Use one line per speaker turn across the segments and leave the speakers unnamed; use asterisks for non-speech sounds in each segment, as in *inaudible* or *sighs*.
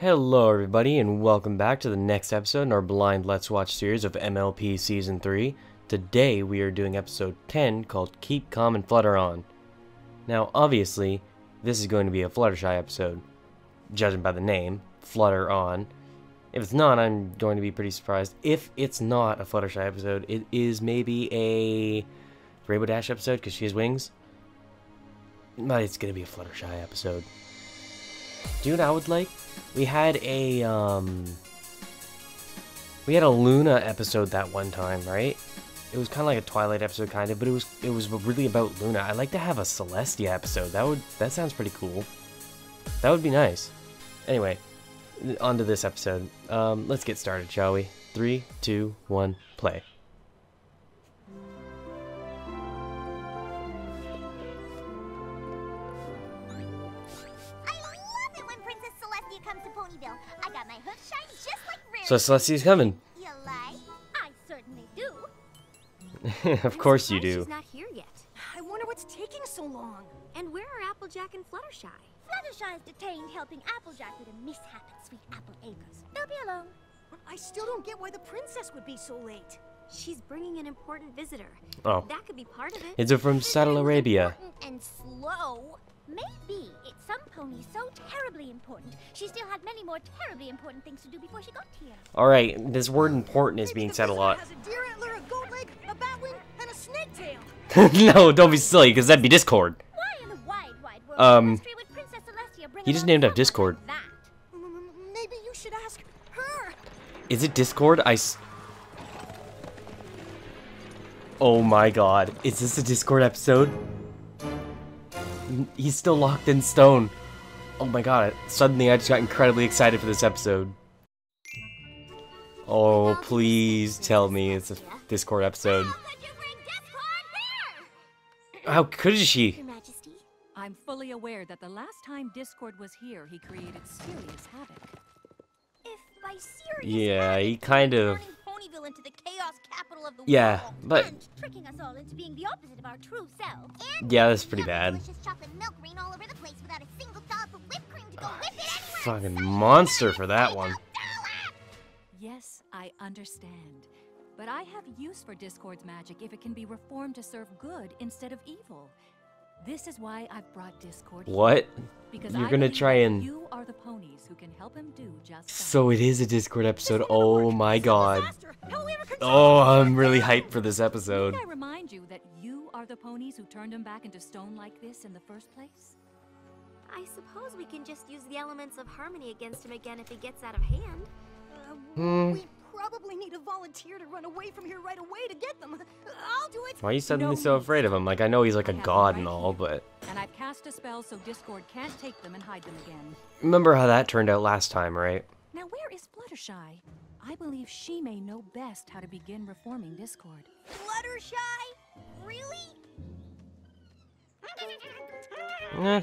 Hello everybody and welcome back to the next episode in our blind let's watch series of MLP Season 3. Today we are doing episode 10 called Keep Calm and Flutter On. Now obviously this is going to be a Fluttershy episode, judging by the name, Flutter On. If it's not, I'm going to be pretty surprised. If it's not a Fluttershy episode, it is maybe a Rainbow Dash episode because she has wings. But it's going to be a Fluttershy episode. Do you know what I would like? We had a um we had a Luna episode that one time, right? It was kind of like a Twilight episode kind of, but it was it was really about Luna. I'd like to have a Celestia episode. That would that sounds pretty cool. That would be nice. Anyway, on to this episode. Um, let's get started, shall we? Three, two, one, play. So Celestia's coming.
You like? I certainly do. *laughs*
of course you do.
She's not here yet.
I wonder what's taking so long.
And where are Applejack and Fluttershy?
Fluttershy is detained helping Applejack with a mishap at Sweet Apple Acres. They'll be alone.
I still don't get why the princess would be so late.
She's bringing an important visitor.
Oh,
That could be part of it.
it's from Saddle Arabia.
And slow. Maybe it's some pony so terribly important. She still had many more terribly important things to do before she got here.
All right, this word "important" is being said a lot.
A deer antler, a goat leg, a bat wing, and a snake tail. *laughs*
no, don't be silly, because that'd be Discord.
Why in the wide, wide world
Um,
of would Princess Celestia bring
he just named up Discord.
like?
Maybe you should ask her.
Is it Discord? I. S- oh my god. Is this a Discord episode? He's still locked in stone. Oh my god. Suddenly I just got incredibly excited for this episode. Oh, please tell me it's a Discord episode.
How could you bring Discord here?
She?
Your Majesty.
I'm fully aware that the last time Discord was here, he created serious havoc.
If by serious
Yeah,
havoc
he
you
kind
mean
of-
turning Ponyville into the chaos capital of the
Yeah, but-
and tricking us all into being the opposite of our true selves. And
Yeah, that's pretty bad.
Delicious chocolate milk rain all over the place without a single dollop of whipped cream to go whip it anywhere.
Fucking monster for that one.
Yes, I understand. But I have use for Discord's magic if it can be reformed to serve good instead of evil. This is why I've brought Discord here,
What?
Because
You're
I
gonna try and-
You are the ponies who can help him do just that.
So it is a Discord episode. Oh my god.
Disaster. How will we ever control
Oh. I'm really hyped for this episode.
Need I remind you that you are the ponies who turned him back into stone like this in the first place?
I suppose we can just use the elements of harmony against him again if he gets out of hand.
Uh,
Hmm.
We probably need a volunteer to run away from here right away to get them. I'll do it.
Why are you suddenly
No
so afraid of him? Like, I know he's like a god
right
and all, but...
And I've cast a spell so Discord can't take them and hide them again.
Remember how that turned out last time, right?
Now, where is Fluttershy? I believe she may know best how to begin reforming Discord.
Fluttershy? Really?
Eh.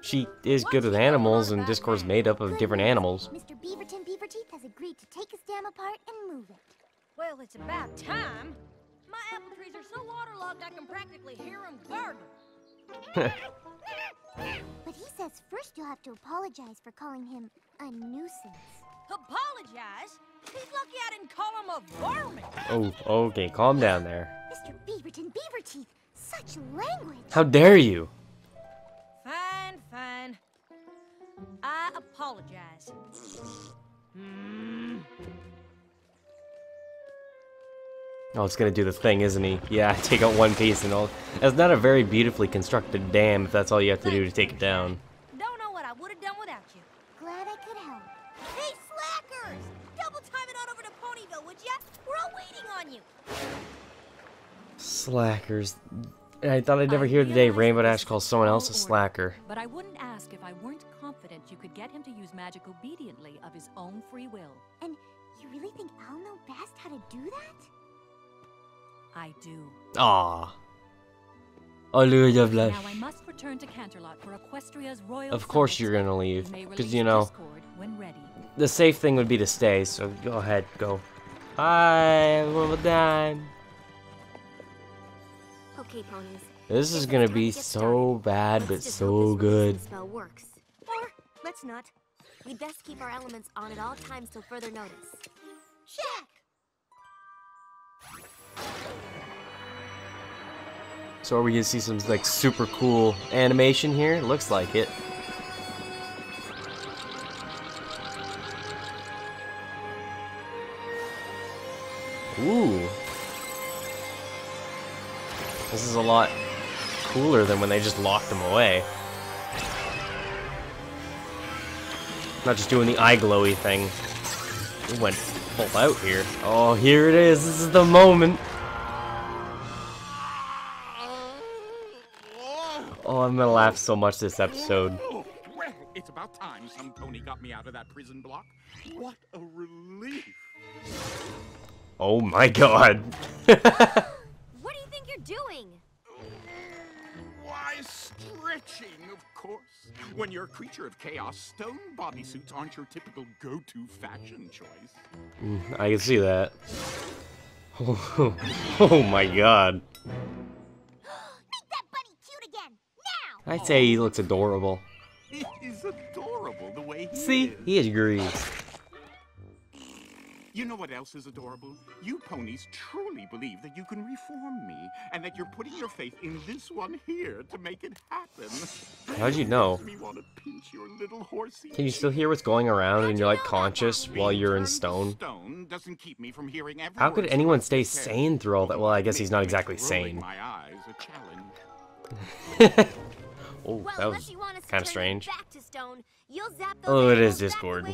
She is good with animals, and Discord's made up of different animals.
Mr. Beaverton Beaverteeth has agreed to take his dam apart and move it.
Well, it's about time. My apple trees are so waterlogged I can practically hear them gargle. *laughs*
But he says first you'll have to apologize for calling him a nuisance.
Apologize? He's lucky I didn't call him a varmint.
Oh, okay, calm down there.
Mr. Beaverton Beaverteeth, such language.
How dare you?
Fine, fine. I apologize. Hmm.
Oh, it's gonna do the thing, isn't he? Yeah, *laughs* take out one piece and all. It's not a very beautifully constructed dam if that's all you have to do to take it down.
Don't know what I would have done without you.
Glad I could help.
Hey, slackers! Double time it on over to Ponyville, would ya? We're all waiting on you.
Slackers. I thought I'd never hear the day Rainbow Dash
is
calls someone else a slacker.
But I wouldn't ask if I weren't confident you could get him to use magic obediently of his own free will.
And you really think I'll know best how to do that?
I do.
Ah. Oh, Louis de Blush.
Now I must return to Canterlot for Equestria's royal.
Of course
summit.
you're gonna leave, because you know
when ready.
the safe thing would be to stay. So go ahead, go. Hi, one more time.
Okay, ponies.
This is gonna be so bad, but so
hope this
good.
Or let's not.
We'd best keep our elements on at all times till further notice.
Check!
So are we gonna see some like super cool animation here? Looks like it. Ooh. This is a lot cooler than when they just locked them away. Not just doing the eye glowy thing. We went full out here. Oh, here it is. This is the moment. Oh, I'm gonna laugh so much this episode.
Oh, well, it's about time some pony got me out of that prison block. What a relief.
Oh my god. *laughs*
What do you think you're doing?
Why, stretching, of course. When you're a creature of chaos, stone bodysuits aren't your typical go-to fashion choice.
Mm, I can see that. *laughs* Oh, my god. *gasps*
Make that bunny cute again! Now!
I say he looks adorable.
It is adorable the way he
See?
is.
He agrees.
You know what else is adorable? You ponies truly believe that you can reform me, and that you're putting your faith in this one here to make it happen.
How'd you know?
Makes me want to pinch your little horsey.
Can you still hear what's going around and you're like conscious while you're in
Being turned to
stone?
Stone doesn't keep me from hearing every
How could anyone stay sane through all that? Well, I guess he's not exactly sane.
My eyes a challenge. *laughs*
Oh, that was
you want us to
kinda strange.
them back to stone, you'll zap those
Oh, it is
animals back
Discord.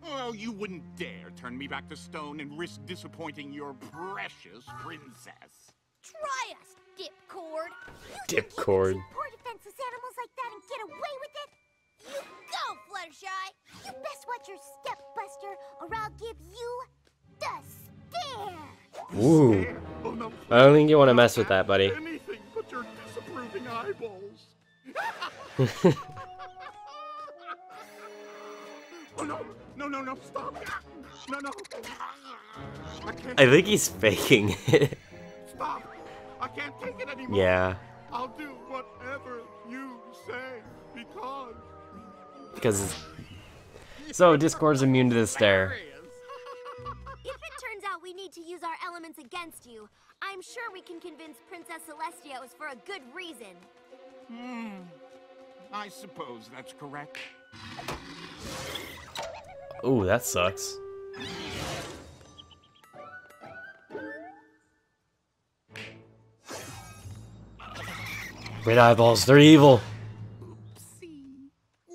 The way they were pronto.
Oh, you wouldn't dare turn me back to stone and risk disappointing your precious princess.
Try us, dipcord! You think
Dipcord.
You can shoot poor defenseless animals like that and get away with it? You go, Fluttershy! You best watch your step, Buster, or I'll give you the stare!
Ooh.
Oh, no,
I don't think you want to mess with that, buddy.
Anything but your disapproving eyeballs. *laughs* oh no, no, no, no, stop. No, no. I can't
I think he's faking it.
stop. I can't take it anymore.
yeah,
I'll do whatever you say because.
because. So, Discord's immune to the stare.
If it turns out we need to use our elements against you, I'm sure we can convince Princess Celestia it was for a good reason.
Hmm. I suppose that's correct.
Ooh, that sucks. Red eyeballs, they're evil.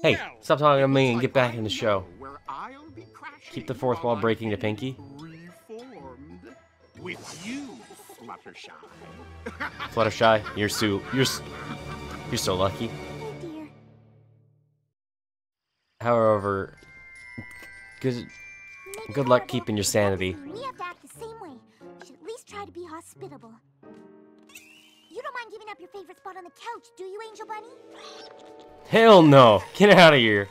Hey, stop talking to me and get back in the show.
know where I'll be crashing
Keep the fourth wall breaking to
Pinkie. With you, Fluttershy.
Fluttershy, you're so you're you're so lucky.
Oh.
However, good Good luck keeping your sanity.
We have to act the same way. We should at least try to be hospitable. You don't mind giving up your favorite spot on the couch, do you, Angel Bunny?
hell no. Get out of here.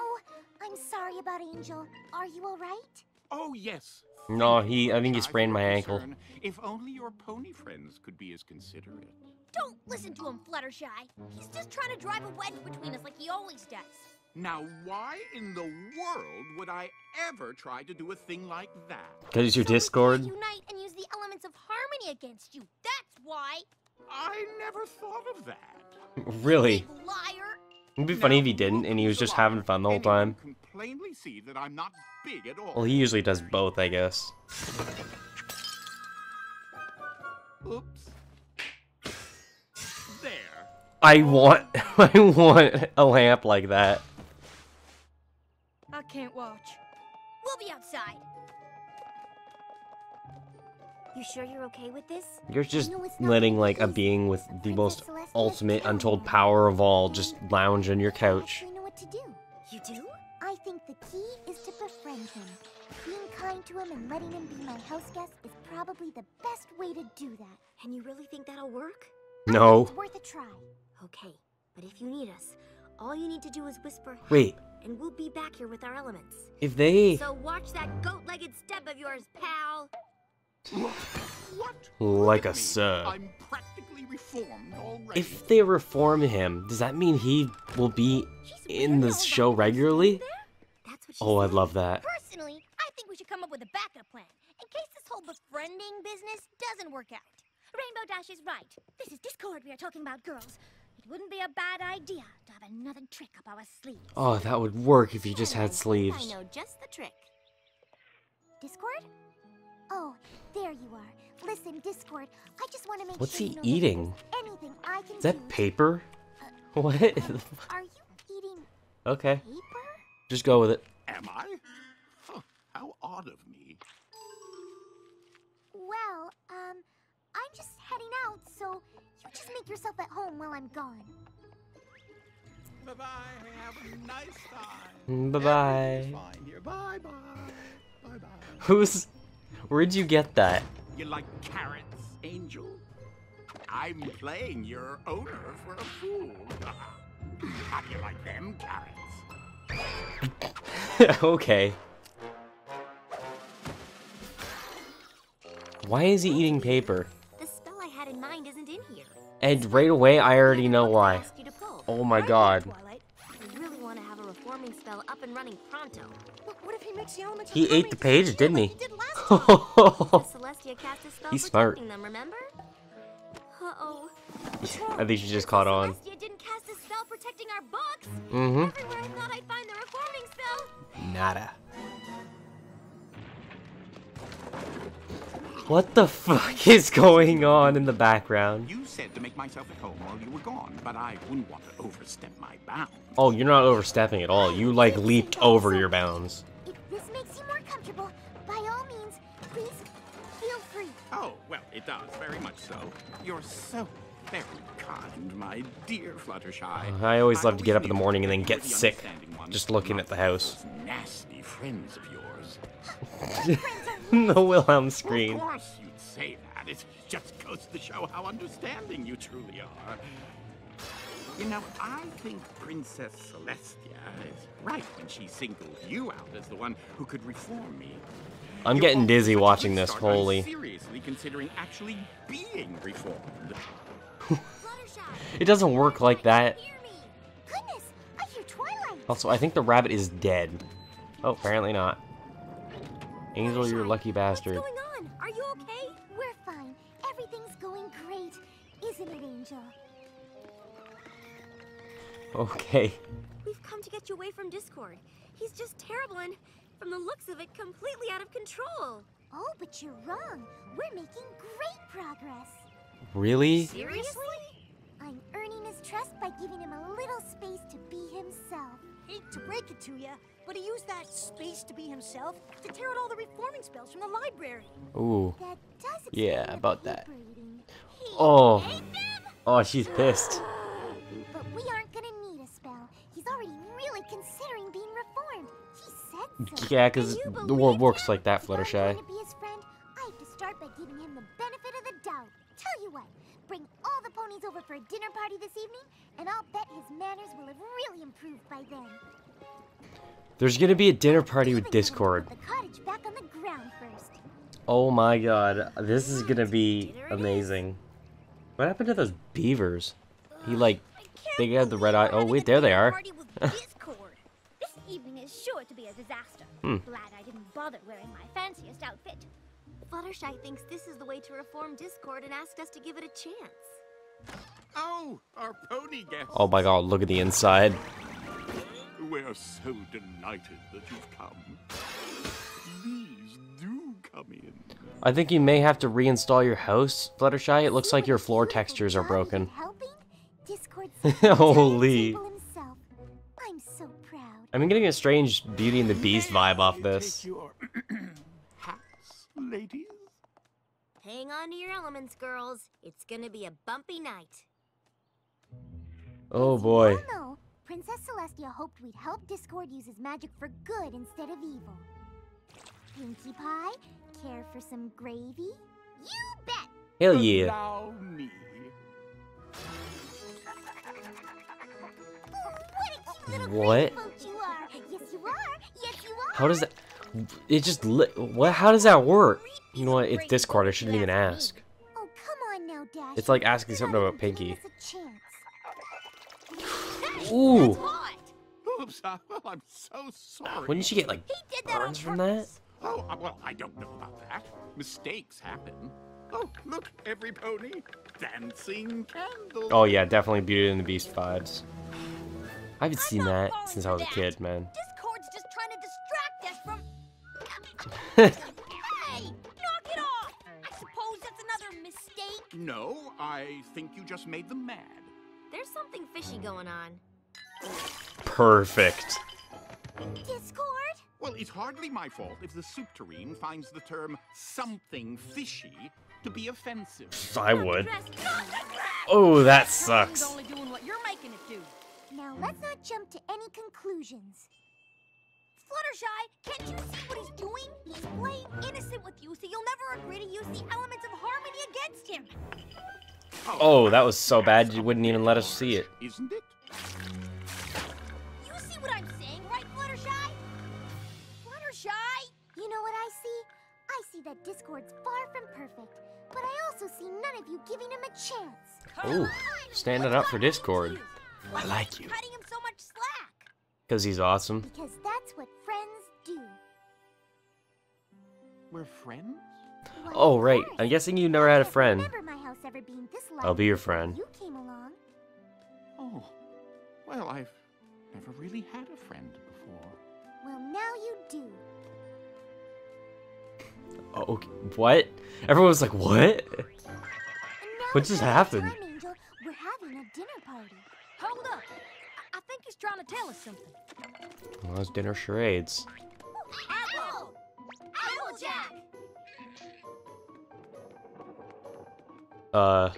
Oh, I'm sorry about Angel. Are you alright?
Oh yes.
No, he- I think he sprained my ankle.
If only your pony friends could be as considerate.
Don't listen to him, Fluttershy. He's just trying to drive a wedge between us like he always does.
Now, why in the world would I ever try to do a thing like that?
Cause your
So
Discord.
can't Unite and use the elements of harmony against you. That's why.
I never thought of that. *laughs*
Really?
Big liar.
It'd be funny if he didn't and he was just having fun the whole time.
Can plainly see that I'm not big at all.
Well, he usually does both, I guess.
Oops. There.
I want, *laughs* I want a lamp like that.
I can't watch.
We'll be outside.
You sure you're okay with this?
You're just
No, it's
letting like a being with the most
Celestia
ultimate, untold power of all just lounge on your couch.
actually know what to do.
You do?
I think the key is to befriend him. Being kind to him and letting him be my house guest is probably the best way to do that.
And you really think that'll work?
No.
It's worth a try.
Okay, but if you need us, all you need to do is whisper,
Wait,
and we'll be back here with our elements.
if they
So watch that goat-legged step of yours, pal.
What?
like a sir.
I'm practically reformed already.
If they reform him, does that mean he will be in the show regularly?
That's what she
Oh, I'd love that.
Personally, I think we should come up with a backup plan in case this whole befriending business doesn't work out. Rainbow Dash is right. This is Discord we are talking about, girls. It wouldn't be a bad idea to have another trick up our sleeves.
Oh, that would work if you just had sleeves.
I
sleeves.
know just the trick.
Discord? Oh, there you are. Listen, Discord, I just want to make
What's
sure
he
you know that
eating?
anything I can
Is that
do.
paper? What? *laughs*
Are you eating
okay,
paper?
just go with it.
Am I? Huh, how odd of me.
Well, um, I'm just heading out, so you make yourself at home while I'm gone.
Bye bye. Have a nice time.
Mm, bye
bye. Fine here. Bye bye. Bye bye.
Who's? Where'd you get that?
You like carrots, Angel? I'm playing your owner for a fool. *laughs* How do you like them carrots? *laughs*
okay. Why is he eating paper?
The spell I had in mind isn't in here.
And right away, I already know why.
Asked you to pull.
Oh my god.
Twilight.
We really want to have a reforming spell up and running pronto.
But what if he makes the elements
He ate the page, didn't he?
He did.
I *laughs*
The Celestia cast a spell
He's smart.
protecting them, remember? Uh-oh. *laughs*
think she just caught on.
Celestia didn't cast a spell protecting our books.
Mm-hmm.
Everywhere I thought I'd find the reforming spell.
Nada. What the fuck *laughs* is going on in the background?
You said to make myself at home while you were gone, but I wouldn't want to overstep my bounds.
Oh, you're not overstepping at all. You like leaped over your bounds.
If this makes you more comfortable, by all means, please feel free.
Oh, well, it does, very much so. You're so very kind, my dear Fluttershy.
Uh, I always love to get up in the morning and then get sick just looking at the house.
Nasty friends of yours. *laughs* *laughs*
the Wilhelm
scream.
Of
course you'd say that. It just goes to show how understanding you truly are. You know, I think Princess Celestia is right when she singled you out as the one who could reform me.
I'm
You're
getting dizzy watching this.
start, I'm
Holy.
seriously considering actually being reformed. *laughs*
It doesn't work like that.
Goodness, I.
Also, I think the rabbit is dead. Oh, apparently not. Angel, you're a lucky bastard.
What's going on? Are you okay?
We're fine. Everything's going great, isn't it, Angel?
Okay.
We've come to get you away from Discord. He's just terrible and, from the looks of it, completely out of control.
Oh, but you're wrong. We're making great progress.
Really?
Seriously?
I'm earning his trust by giving him a little space to be himself.
Hate to break it to you, but he used that space to be himself to tear out all the reforming spells from the library.
Ooh.
That does
Yeah, about that. Oh. Oh, she's pissed. *gasps*
But we aren't gonna need a spell. He's already really considering being reformed. He said so.
Yeah, because the world works
him?
like that, Fluttershy.
Over for a dinner party this evening, and I'll bet his manners will have really improved by then.
There's gonna be a dinner party with Discord.
The cottage back on the ground first.
Oh my god. This is gonna be amazing. What happened to those beavers? He like They got the red eye- oh, wait, there they are. *laughs*
Discord. this evening is sure to be a disaster.
Hmm.
Glad I didn't bother wearing my fanciest outfit.
Fluttershy thinks this is the way to reform Discord and asked us to give it a chance.
Oh, our pony guest.
Oh my god, look at the inside.
We're so delighted that you've come. Please do come in.
I think you may have to reinstall your house, Fluttershy. It looks like your floor textures are broken.
Helping? Discord's *laughs*
Holy.
I'm so proud.
I'm getting a strange Beauty and the Beast vibe off this.
Take your *clears throat* hats, ladies.
Hang on to your elements, girls. It's gonna be a bumpy night.
Oh
As you
boy.
all know, Princess Celestia hoped we'd help Discord use his magic for good instead of evil. Pinkie Pie, care for some gravy? You bet!
Hell yeah.
Allow me.
What a cute little
What?
you are! Yes, you are! Yes, you are!
How does that? It just lit. what? How does that work? You know what? It's Discord. I shouldn't even ask.
Oh, come on now, Dash.
It's like asking something about
even
Pinkie.
us a chance.
Ooh!
Oops, uh, *laughs* well, I'm so sorry.
Wouldn't she get like
He did that
burns from that?
Oh, uh, well, I don't know about that. Mistakes happen. Oh, look, every pony. Dancing candle.
Oh yeah, definitely Beauty and the Beast vibes. I haven't seen that since I was a kid, man.
Hey, knock it off! I suppose that's another mistake.
No, I think you just made them mad.
There's something fishy going on.
Perfect.
Discord?
Well, it's hardly my fault if the soup tureen finds the term something fishy to be offensive.
I would.
Dress- Not the dress!
Oh, that
It's
sucks.
only doing what you're making it do.
Now let's not jump to any conclusions.
Fluttershy, can't you see what he's doing? He's playing innocent with you, so you'll never agree to use the elements of harmony against him.
Oh, that was so bad you wouldn't even let us see it.
Isn't it?
You see what I'm saying, right, Fluttershy? Fluttershy!
You know what I see? I see that Discord's far from perfect, but I also see none of you giving him a chance.
Ooh, standing up for Discord. I like you.
Cutting him so much slack.
Because he's awesome.
Because that's what friends do.
We're friends?
Why,
Oh, right. I'm guessing you never
I
had a friend.
my house ever being this
I'll be your friend.
You came along.
Oh, well, I've never really had a friend before.
Well, now you do.
Oh, okay. what? Everyone was like, what? What just happened?
Time, Angel. We're having a dinner party.
Hold up. I, I think he's trying to tell us something.
Well, it's dinner charades.
Apple! Applejack!
Uh!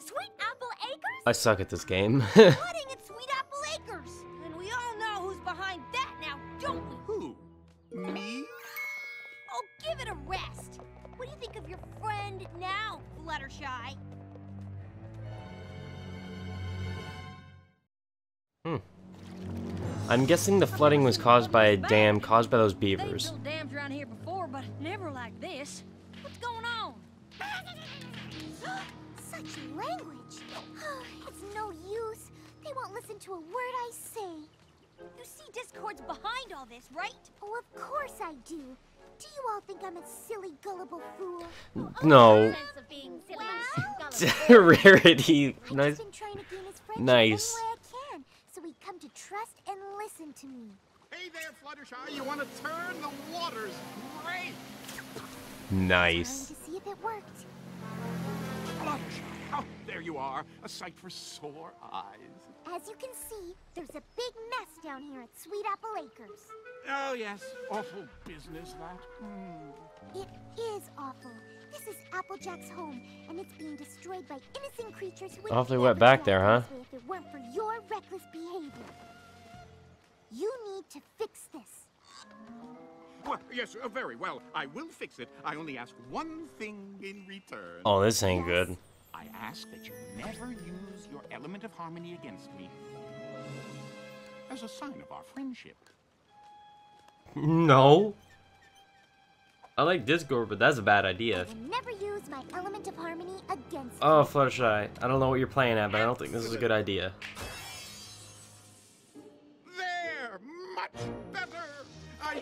Sweet Apple Acres?
I suck at this game.
Wedding *laughs* at Sweet Apple Acres! And we all know who's behind that now, don't we?
Who? Me?
Oh, give it a rest. What do you think of your friend now, Fluttershy?
I'm guessing the flooding was caused by a dam caused by those
They've
beavers.
built dams around here before, but never like this. What's going on? *gasps*
Such language. *sighs* it's no use. They won't listen to a word I say.
You see Discord's behind all this, right?
Oh, of course I do. Do you all think I'm a silly, gullible fool?
No.
Oh, sense of being silly and gullible. *laughs*
Rarity.
I've
Nice.
just been trying to gain his friendship
Nice.
any way I can, so he'd come to trust and listen to me.
Hey there, Fluttershy. You want to turn the waters? Great!
Trying
Nice.
to see if it worked.
Fluttershy. Oh, there you are. A sight for sore eyes.
As you can see, there's a big mess down here at Sweet Apple Acres.
Oh, yes. Awful business, that. Hmm.
It is awful. This is Applejack's home, and it's being destroyed by innocent creatures who
Awfully wet back there, huh?
If it weren't for your reckless behavior. You need to fix this.
Well, yes, uh, very well. I will fix it. I only ask one thing in return.
Oh, this ain't good.
I ask that you never use your element of harmony against me. As a sign of our friendship.
No. I like Discord, but that's a bad
I
idea.
will never use my element of harmony against
Oh,
you.
Fluttershy. I don't know what you're playing at, but I don't think this is a good idea.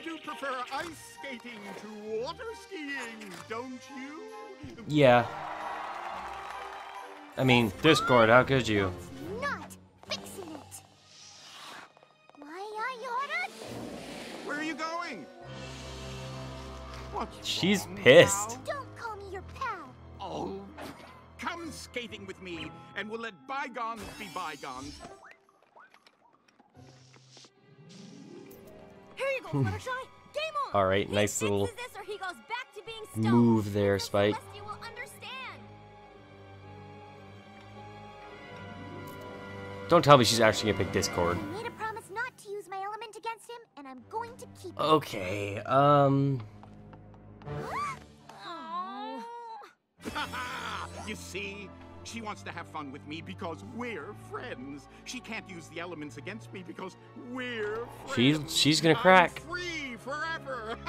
Do prefer ice skating to water skiing, don't you?
Yeah. I mean, Discord, how could you?
Not fixing it. Why, I oughta...
Where are you going? What's
She's pissed.
now?
Don't call me your pal.
Oh, come skating with me, and we'll let bygones be bygones.
Here you go, Fluttershy. Game on.
All right,
He
nice little
this or he goes back to being
move there, Spike.
Celestia will understand.
Don't tell me she's actually gonna pick Discord.
I made a promise not to use my element against him, and I'm going to keep it.
Okay, um. *gasps* *laughs*
You see? She wants to have fun with me because we're friends. She can't use the elements against me because we're
She's-
friends.
she's gonna
I'm
crack.
free forever. *laughs*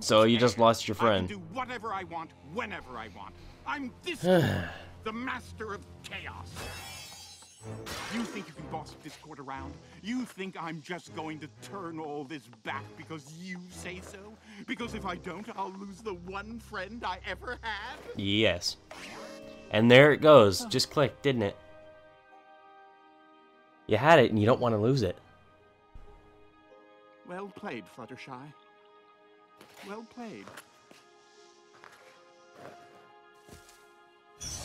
So you just lost your friend.
I can do whatever I want, whenever I want. I'm Discord, *sighs* the master of chaos. You think you can boss Discord around? You think I'm just going to turn all this back because you say so? Because if I don't, I'll lose the one friend I ever had?
Yes. And there it goes. Just clicked, didn't it? You had it and you don't want to lose it.
Well played, Fluttershy. Well played.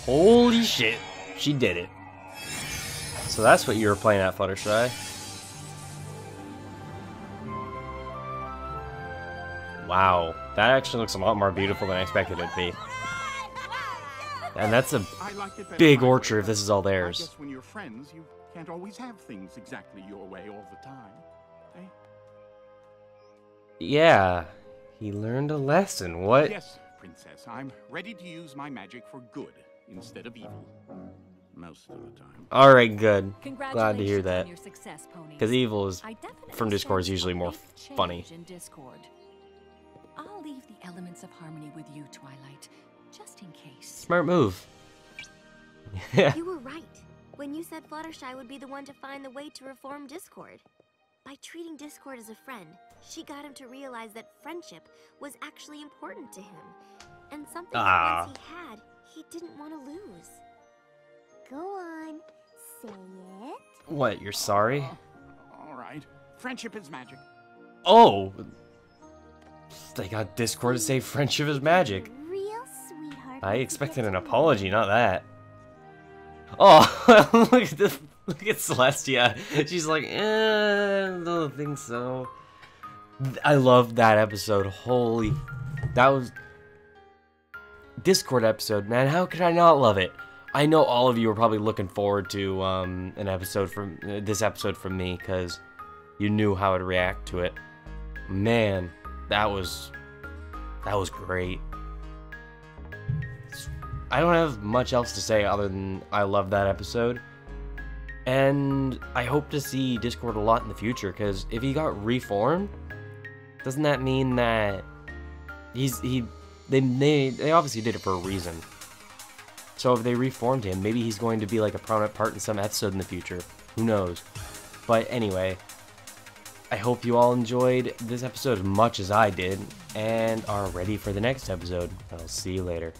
Holy shit. She did it. So that's what you were playing at, Fluttershy. Wow. That actually looks a lot more beautiful than I expected it to be. And that's a
I liked it better
big orchard if this is all theirs.
when you're friends, you can't always have things exactly your way all the time. Eh?
Yeah. He learned a lesson. What?
Yes, Princess, I'm ready to use my magic for good instead of evil. Most of the time.
Alright, good. Glad to hear that.
your success, ponies.
Because evil is from Discord is usually more funny.
In Discord. I'll leave the elements of harmony with you, Twilight, just in case.
smart move. Yeah. *laughs*
You were right when you said Fluttershy would be the one to find the way to reform Discord. By treating Discord as a friend, she got him to realize that friendship was actually important to him. And something
Ah.
that once he had, he didn't want to lose.
Go on, say it.
What, you're sorry?
All right. Friendship is magic.
Oh! They got Discord to say friendship is magic.
Real sweetheart.
I expected an apology, not that. Oh, *laughs* look at this. Look at Celestia. She's like, eh, I don't think so. I love that episode. Holy. That was. Discord episode, man. How could I not love it? I know all of you are probably looking forward to um, an episode from uh, this episode from me because you knew how I'd react to it. Man, that was that was great. I don't have much else to say other than I love that episode. And I hope to see Discord a lot in the future because if he got reformed, doesn't that mean that he's he they they they obviously did it for a reason. So if they reformed him, maybe he's going to be like a prominent part in some episode in the future. Who knows? But anyway, I hope you all enjoyed this episode as much as I did and are ready for the next episode. I'll see you later.